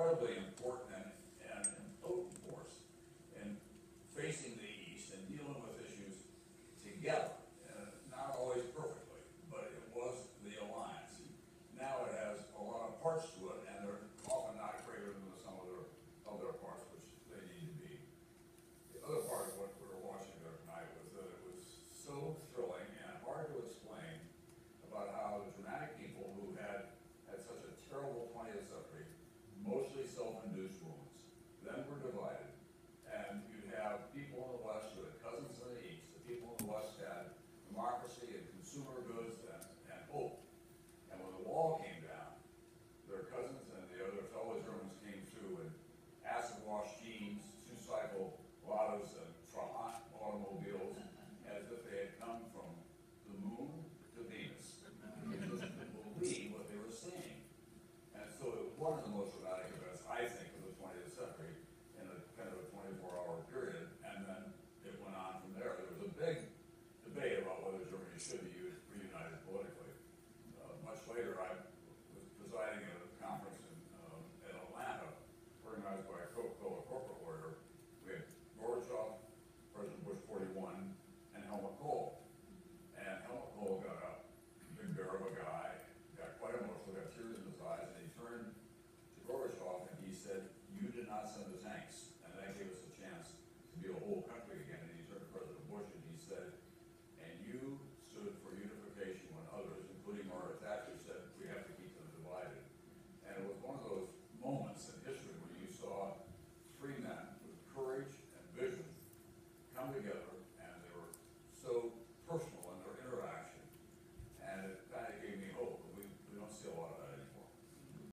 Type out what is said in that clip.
incredibly important and, and potent force in facing the East and dealing with issues together. Uh, not always perfectly, but it was the alliance. Now it has a lot of parts to it, and they're often not greater than some of their, other parts, which they need to be. The other part of what we're watching there tonight was that it was so thrilling and hard to explain about how the dramatic divided." And